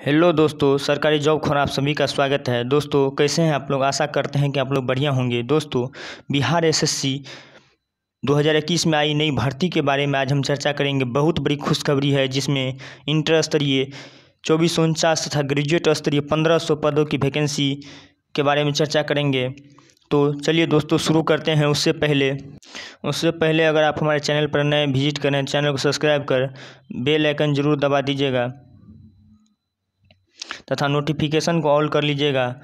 Hello दोस्तों, सरकारी job खोर आप सभी का स्वागत है। दोस्तों, कैसे हैं आप लोग? आशा करते हैं कि आप लोग बढ़िया होंगे। दोस्तों, बिहार एसएससी 2021 में आई नई भर्ती के बारे में आज हम चर्चा करेंगे। बहुत बड़ी खुशखबरी है, जिसमें इंटर स्तरीय चौबीस उनचास तथा ग्रेजुएट स्तरीय पंद्रह सौ पदों की वैकेंसी के बारे में चर्चा करेंगे। तो चलिए दोस्तों, शुरू करते हैं। उससे पहले उससे पहले अगर आप हमारे चैनल पर नए विज़िट करें, चैनल को सब्सक्राइब कर बेल आइकन ज़रूर दबा दीजिएगा। तथा नोटिफिकेशन को ऑल कर लीजिएगा।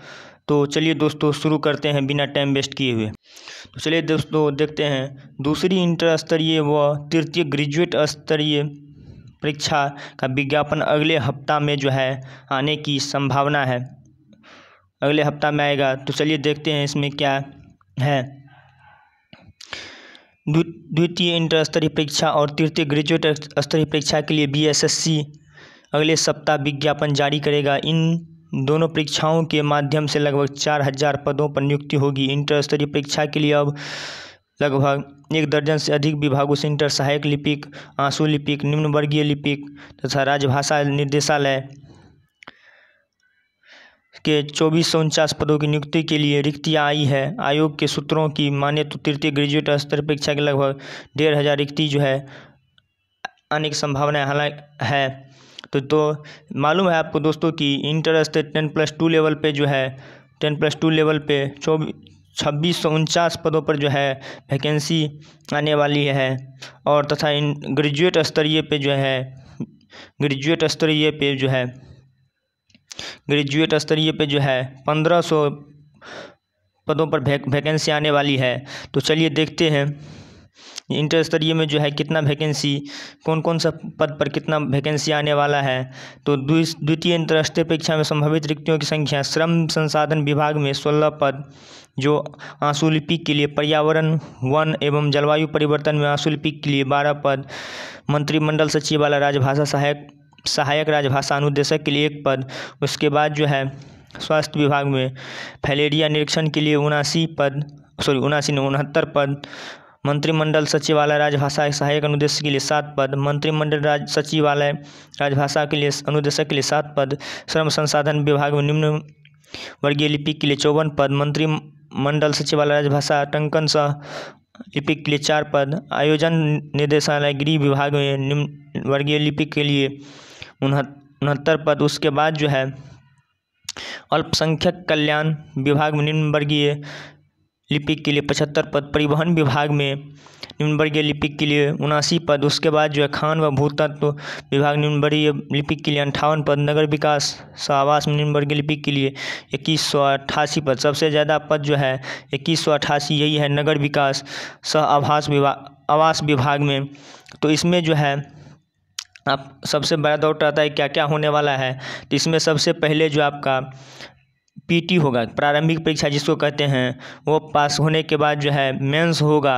तो चलिए दोस्तों, शुरू करते हैं बिना टाइम वेस्ट किए हुए। तो चलिए दोस्तों, देखते हैं। दूसरी इंटर स्तरीय व तृतीय ग्रेजुएट स्तरीय परीक्षा का विज्ञापन अगले हफ़्ता में जो है, आने की संभावना है। अगले हफ़्ता में आएगा। तो चलिए देखते हैं इसमें क्या है। द्वितीय इंटर स्तरीय परीक्षा और तृतीय ग्रेजुएट स्तरीय परीक्षा के लिए बीएसएससी अगले सप्ताह विज्ञापन जारी करेगा। इन दोनों परीक्षाओं के माध्यम से लगभग चार हज़ार पदों पर नियुक्ति होगी। इंटर स्तरीय परीक्षा के लिए अब लगभग एक दर्जन से अधिक विभागों से इंटर सहायक लिपिक, आँसू लिपिक, निम्न वर्गीय लिपिक तथा राजभाषा निर्देशालय के चौबीस सौ उनचास पदों की नियुक्ति के लिए रिक्तियाँ आई है। आयोग के सूत्रों की माने तो तृतीय ग्रेजुएट स्तर परीक्षा के लगभग डेढ़ हज़ार रिक्ति जो है आने की संभावना हालाँकि है। तो तो मालूम है आपको दोस्तों कि इंटर स्तर टेन प्लस टू लेवल पे जो है, टेन प्लस टू लेवल पे चौबीस छब्बीस सौ उनचास पदों पर जो है, वैकेंसी आने वाली है। और तथा इन ग्रेजुएट स्तरीय पे जो है, ग्रेजुएट स्तरीय पे जो है, ग्रेजुएट स्तरीय पे जो है, पंद्रह सौ पदों पर वैकेंसी आने वाली है। तो चलिए देखते हैं। इंटर स्तरीय में जो है कितना वैकेंसी कौन कौन सा पद पर कितना वैकेंसी आने वाला है? तो द्वितीय अंतर्राष्ट्रीय परीक्षा में संभावित रिक्तियों की संख्या, श्रम संसाधन विभाग में सोलह पद, जो आँसू लिपिक के लिए पर्यावरण, वन एवं जलवायु परिवर्तन में आँसू लिपिक के लिए बारह पद, मंत्रिमंडल सचिव वाला राजभाषा सहायक सहायक राजभाषा अनुदेशक के लिए एक पद, उसके बाद जो है स्वास्थ्य विभाग में फैलेरिया निरीक्षण के लिए उनासी पद सॉरी उनासी ने उनहत्तर पद मंत्रिमंडल सचिवालय राजभाषा सहायक अनुदेशक के लिए सात पद, मंत्रिमंडल राज सचिवालय राजभाषा के लिए अनुदेशक के लिए सात पद, श्रम संसाधन विभाग में निम्न वर्गीय लिपिक के लिए चौवन पद, मंत्रिमंडल सचिवालय राजभाषा टंकन सह लिपिक के लिए चार पद, आयोजन निदेशालय गृह विभाग में निम्न वर्गीय लिपिक के लिए उनहत्तर पद, उसके बाद जो है अल्पसंख्यक कल्याण विभाग में निम्न वर्गीय लिपिक के लिए पचहत्तर पद, परिवहन विभाग में निम्न वर्गीय लिपिक के लिए उनासी पद, उसके बाद जो है खान व भूतत्व विभाग निम्न वर्गीय लिपिक के लिए अंठावन पद, नगर विकास आवास में निम्न वर्गीय लिपिक के लिए इक्कीस सौ अट्ठासी पद। सबसे ज़्यादा पद जो है, इक्कीस सौ अट्ठासी, यही है नगर विकास सह आवास विभाग आवास विभाग में। तो इसमें जो है, आप सबसे बड़ा डाउट आता है क्या क्या होने वाला है। तो इसमें सबसे पहले जो आपका पीटी होगा, प्रारंभिक परीक्षा जिसको कहते हैं, वो पास होने के बाद जो है मेंस होगा,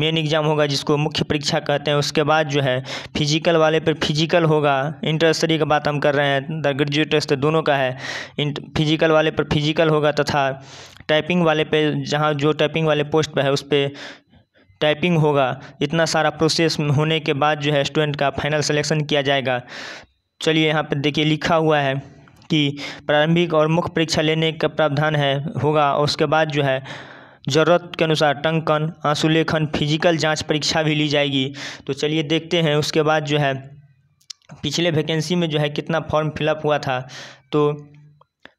मेन एग्ज़ाम होगा जिसको मुख्य परीक्षा कहते हैं, उसके बाद जो है फ़िज़िकल वाले पर फ़िज़िकल होगा इंटर स्तरीय की बात हम कर रहे हैं, द ग्रेजुएट स्तर दोनों का है फ़िज़िकल वाले पर फ़िज़िकल होगा तथा टाइपिंग वाले पे जहाँ जो टाइपिंग वाले पोस्ट पर है, उस पर टाइपिंग होगा, इतना सारा प्रोसेस होने के बाद जो है स्टूडेंट का फाइनल सिलेक्शन किया जाएगा। चलिए यहाँ पर देखिए लिखा हुआ है। कि प्रारंभिक और मुख्य परीक्षा लेने का प्रावधान है, होगा। और उसके बाद जो है, ज़रूरत के अनुसार टंकन आंसुलेखन फ़िज़िकल जाँच परीक्षा भी ली जाएगी। तो चलिए देखते हैं, उसके बाद जो है, पिछले वैकेंसी में जो है कितना फॉर्म फिलअप हुआ था। तो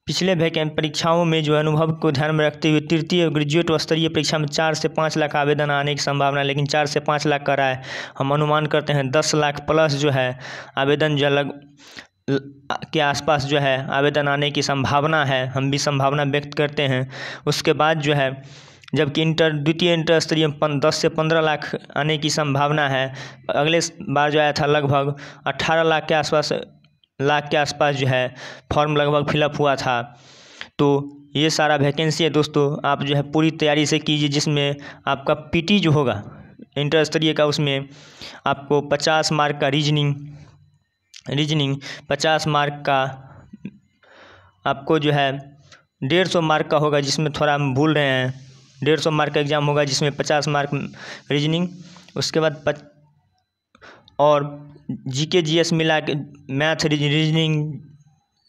पिछले वैकें, परीक्षाओं में जो अनुभव को ध्यान में रखते हुए तृतीय ग्रेजुएट स्तरीय परीक्षा में चार से पाँच लाख आवेदन आने की संभावना है लेकिन चार से पाँच लाख का रहा है हम अनुमान करते हैं, दस लाख प्लस जो है, आवेदन जो अलग के आसपास जो है आवेदन आने की संभावना है, हम भी संभावना व्यक्त करते हैं। उसके बाद जो है, जबकि इंटर, द्वितीय इंटर स्तरीय दस से पंद्रह लाख आने की संभावना है। अगले बार जो आया था लगभग अट्ठारह लाख के आसपास, लाख के आसपास जो है, फॉर्म लगभग फिलअप हुआ था। तो ये सारा वैकेंसी है दोस्तों, आप जो है पूरी तैयारी से कीजिए, जिसमें आपका पीटी जो होगा, इंटर स्तरीय का, उसमें आपको पचास मार्क का रीजनिंग रीजनिंग पचास मार्क का आपको जो है डेढ़ सौ मार्क का होगा, जिसमें थोड़ा हम भूल रहे हैं। डेढ़ सौ मार्क का एग्ज़ाम होगा, जिसमें पचास मार्क रीजनिंग, उसके बाद पच और जी के जी एस मिला के, मैथ रीजनिंग,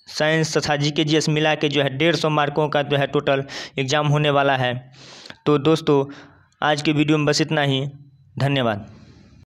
साइंस तथा जी के जी एस मिला के जो है डेढ़ सौ मार्कों का जो है टोटल एग्ज़ाम होने वाला है। तो दोस्तों, आज के वीडियो में बस इतना ही। धन्यवाद।